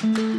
Mm-hmm.